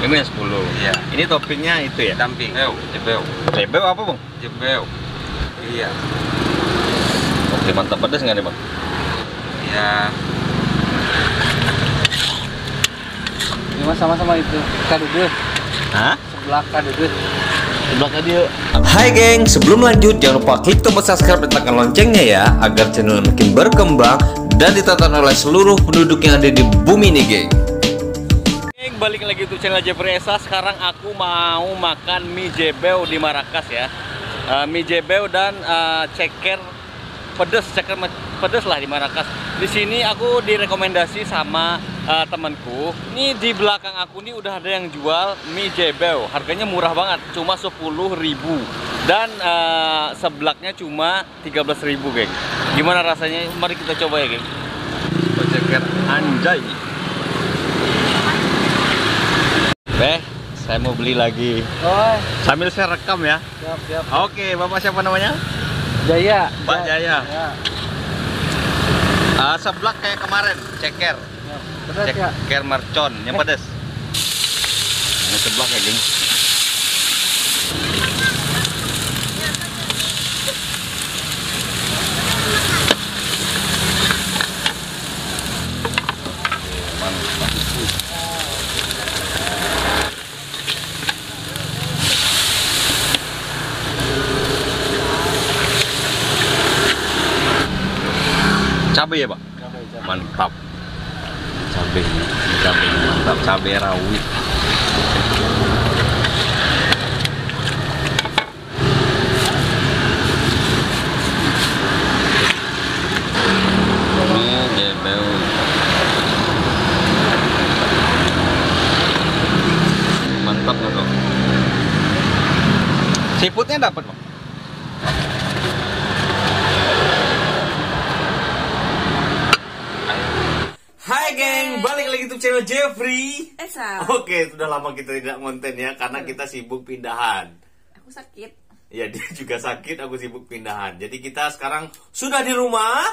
Ini yang 10. Iya. Ini toppingnya itu ya. Damping. Jebeu, jebeu. Lebel apa, Bang? Jebeu. Iya. Oke, mantap pedas nggak nih, Bang? Iya. Ini mah sama-sama itu. Kadude, Hah? sebelah. Sebelah dia. Hai geng, sebelum lanjut jangan lupa klik tombol subscribe dan tekan loncengnya ya agar channel makin berkembang dan ditonton oleh seluruh penduduk yang ada di bumi ini, geng. Balik lagi untuk channel Jeffrey Esa. Sekarang aku mau makan mie jebeu di Marrakas ya. Eh, mie jebeu dan eh, ceker pedes, ceker pedes lah di Marrakas. Di sini aku direkomendasi sama eh, temanku. Ini di belakang aku ini udah ada yang jual mie jebeu. Harganya murah banget, cuma 10.000 dan eh, seblaknya cuma 13.000 geng. Gimana rasanya? Mari kita coba ya geng. Ceker anjay. Beh, saya mau beli lagi. Oh, Sambil saya rekam ya. siap, siap. Oke, Bapak siapa namanya? Jaya. Mbak Jaya. Ya. Ah, seblak kayak kemarin, ceker. ya. Pedas ya. Ceker mercon, yang Eh. pedas. Ini seblak ya, geng. Cabai ya, Pak? Cabai, cabai. Mantap. Cabai, cabai mantap, cabai rawit. Mantap nggak kok? Seafoodnya dapat, Bang? Hai geng, balik lagi ke channel Jeffrey. Esa, Oke, sudah lama kita tidak konten ya karena kita sibuk pindahan. aku sakit. Ya dia juga sakit, aku sibuk pindahan. Jadi kita sekarang sudah di rumah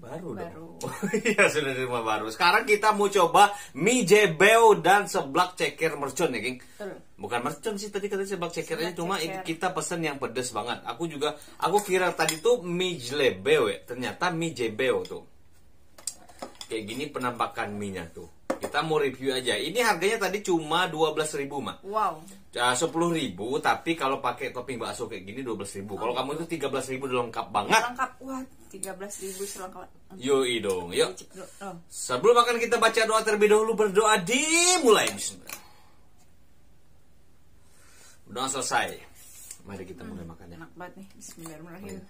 baru, Baru. dong. Iya sudah di rumah baru. Sekarang kita mau coba mie jebeu dan seblak ceker mercon ya, geng. Betul. Bukan mercon sih tadi katanya seblak ceker aja Seblak cuma ceker. kita pesen yang pedes banget. Aku juga aku kira tadi tuh mie jelebeu ya. Ternyata mie jebeu tuh. Kayak gini penampakan mie-nya tuh. Kita mau review aja. Ini harganya tadi cuma 12.000 mah. Wow. sepuluh ribu tapi kalau pakai topping bakso kayak gini dua belas ribu kalau kamu itu tiga belas ribu udah lengkap banget Lengkap. Wah, 13.000 ribu selengkap. yoi dong yuk. Oh. sebelum makan kita baca doa terlebih dahulu berdoa dimulai Bismillah doa selesai mari kita mulai makannya Enak banget nih. Bismillahirrahmanirrahim.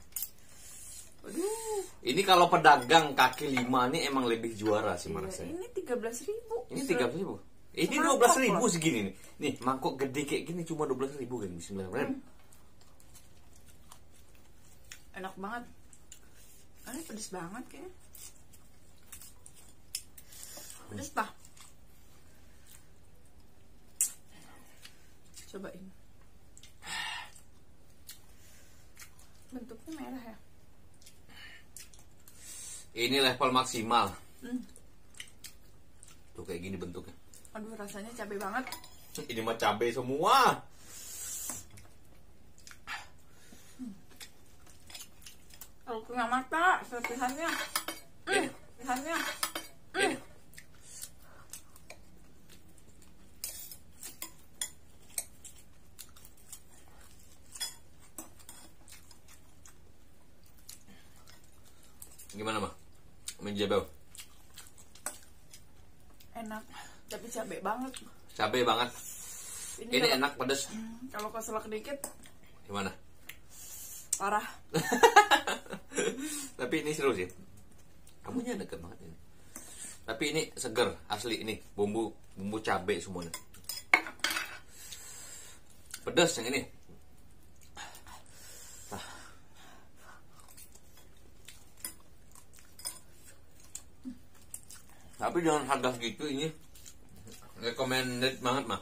Ini kalau pedagang kaki lima ini emang lebih juara sih menurut Iya, saya ini 13.000 ribu. ini tiga belas ribu ini dua belas ribu segini nih nih mangkok gede kayak gini cuma dua belas ribu kan Bismillahirrahmanirrahim Enak banget. Ini pedes banget kayaknya. Pedes pak. Cobain. Bentuknya merah ya. Ini level maksimal Hmm. tuh kayak gini bentuknya Aduh rasanya cabai banget. Ini mah cabai semua. Kalau punya mata, serpihannya. Ini, Serpihannya. ini. Gimana mah? Menjebel. Enak. Tapi cabai banget. Cabai banget. Ini kalau- enak pedas. Kalau keselak dikit, Gimana? parah. Tapi ini seru sih. Kamunya deket banget ini. Tapi ini seger, asli ini bumbu bumbu cabai semuanya. Pedas yang ini. Tapi dengan harga segitu ini recommended banget mah.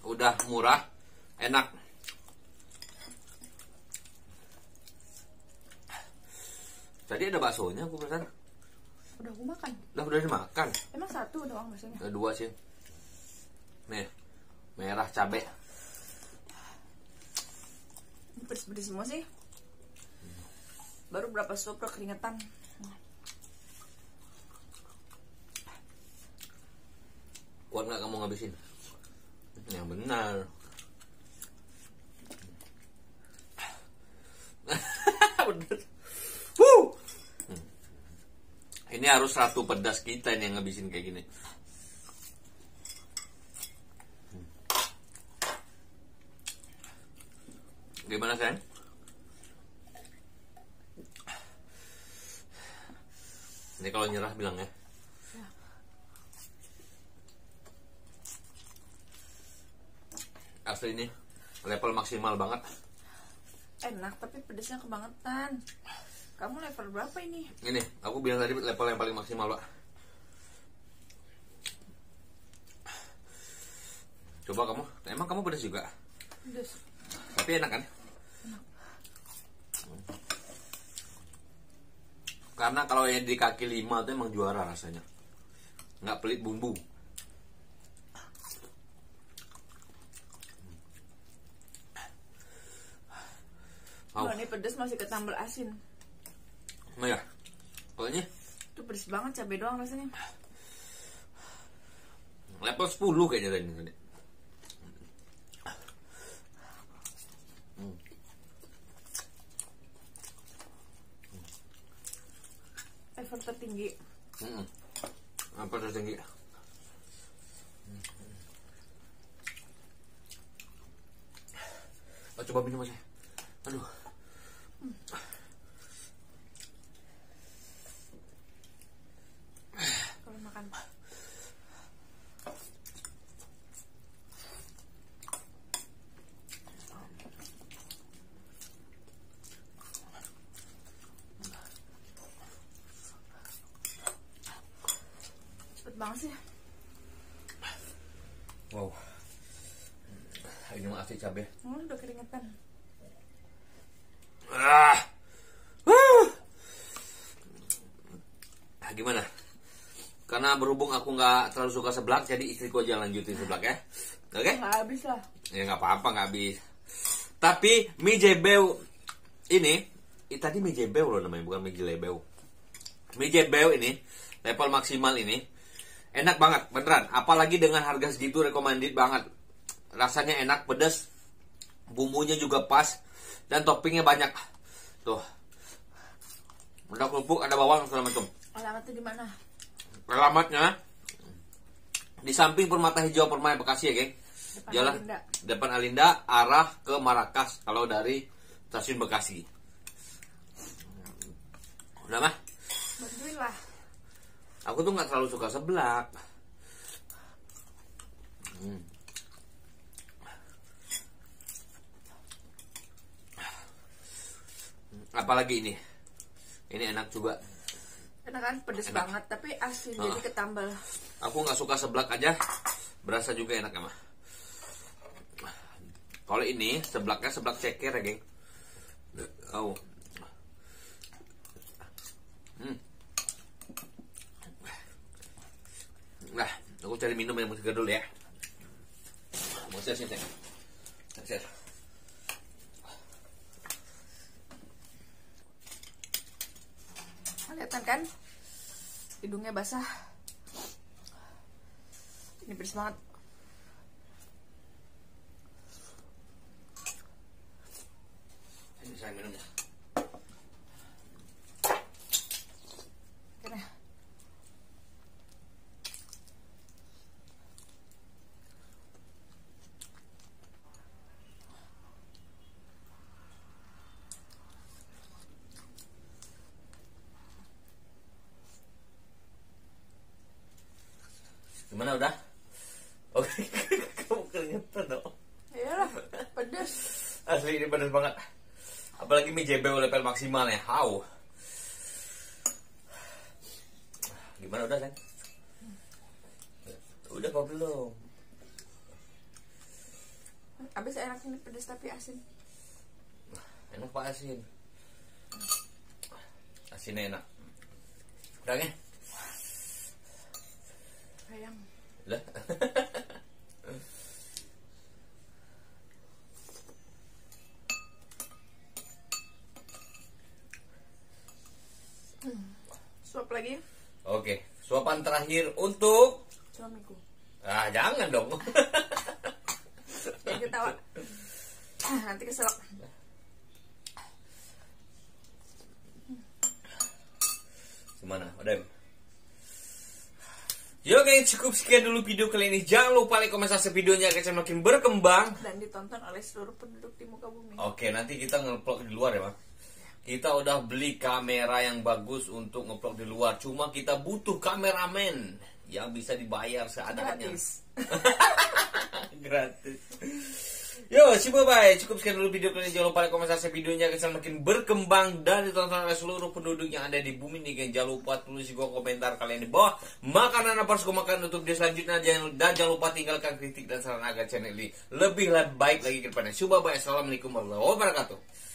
Udah murah, enak. Tadi ada baksonya aku pesan. Udah aku makan. Lah udah dimakan. Emang satu doang biasanya. Ada dua sih. Nih, merah cabe. Ini pedes-pedes semua sih. Baru berapa suap udah keringetan. Kuat nggak kamu ngabisin? Yang benar. Hmm. Ini harus ratu pedas kita ini yang ngabisin kayak gini. Gimana sayang? Ini kalau nyerah bilang ya. Asli ini level maksimal banget. Enak tapi pedesnya kebangetan. Kamu level berapa ini? Ini, aku bilang tadi level yang paling maksimal, Pak. Coba kamu, emang kamu pedas juga? Pedes. Tapi enak kan? Karena kalau yang di kaki lima itu emang juara rasanya. Nggak pelit bumbu. Oh, pedes masih ketambal asin. Nah ya, ini Itu pedes banget cabai doang rasanya. level 10 kayaknya tadi. tadi. Level tertinggi. Hmm. Apa tertinggi? Oh, coba minum aja. Aduh. Kalau makan. Cepet banget sih. Wow. Ini mah asli cabai. Hmm, udah keringetan. Ah. Huh. Ah, Gimana? Karena berhubung aku nggak terlalu suka seblak, jadi istriku aja lanjutin seblak ya. Oke? Nggak habis lah. Ya nggak apa-apa nggak habis. Tapi mie jebeu ini, eh, tadi mie jebeu loh namanya, bukan mie jelebeu. Mie jebeu ini level maksimal ini enak banget beneran. Apalagi dengan harga segitu recommended banget. Rasanya enak, pedas, bumbunya juga pas dan toppingnya banyak. Tuh, ada kerupuk, ada bawang segala macam. Alamatnya di mana? Alamatnya di samping Permata Hijau Permai Bekasi ya, geng. Depan Jalan Alinda. depan Alinda arah ke Marakas kalau dari stasiun Bekasi. Udah mah, Bantuin lah. aku tuh nggak terlalu suka seblak. Hmm. Apalagi ini, ini enak juga. Enak kan pedes Enak. banget tapi asin Ah. jadi ketambal. Aku nggak suka seblak aja, berasa juga enak emang. Kalau ini seblaknya seblak ceker ya, geng. Oh. Hmm. Nah, aku cari minum yang segar dulu ya. Mau sini, sini. Sini. Kelihatan kan? Hidungnya basah. Ini pedes. Ini saya minumnya. Kena. Gimana udah? Oke, kamu keringetan dong. Iyalah, pedes. Pedas banget. Apalagi mie JBO level maksimal ya. How? Gimana udah, Sayang? Udah apa belum? Abis enak ini pedes tapi asin. Enak pak asin. Asinnya enak. Udah ya? Sayang. Lah. Suap lagi. Oke, suapan terakhir untuk Suamiku. Ah, jangan dong. Jangan ketawa. Nanti keselak. Gimana, Odem? Yo oke, cukup sekian dulu video kali ini. Jangan lupa like, komen, subscribe videonya agar channel makin berkembang. Dan ditonton oleh seluruh penduduk di muka bumi. Oke, nanti kita ngeplok di luar ya, Bang. Kita udah beli kamera yang bagus untuk ngeplok di luar. Cuma kita butuh kameramen yang bisa dibayar seadanya. Gratis. Gratis. Yo, si bye Cukup sekian dulu video kali ini. Jangan lupa like, komen, subscribe videonya agar channel makin berkembang dan ditonton oleh seluruh penduduk yang ada di bumi ini. Jangan lupa tulis juga komentar kalian di bawah. Makanan apa harus gue makan untuk video selanjutnya jangan, dan jangan lupa tinggalkan kritik dan saran agar channel ini lebih baik lagi ke depannya. Coba bye. Assalamualaikum warahmatullahi wabarakatuh.